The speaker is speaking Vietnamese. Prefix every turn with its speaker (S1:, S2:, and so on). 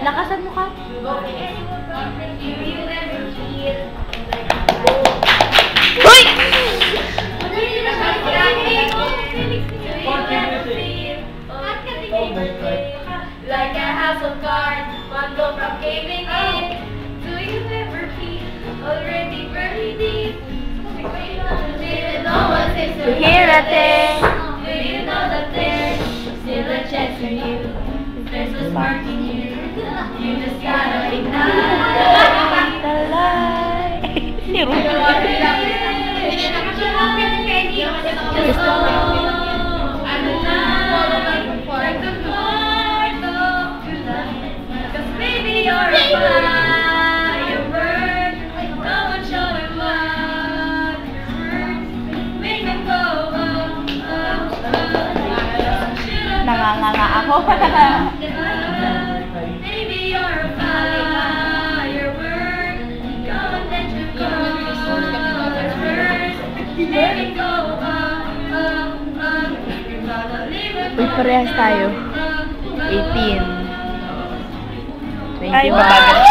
S1: Lakasan mo ka. Hoy!
S2: Like a house of cards, one blow from caving in. Oh. Do you ever feel already very deep? Didn't know you? Spark in you. You just gotta ignite.
S1: The light. Si Nanganganga ako. Uy, parehas tayo.
S2: up, up, up.
S1: 18. 21.
S3: Ay, mabagal.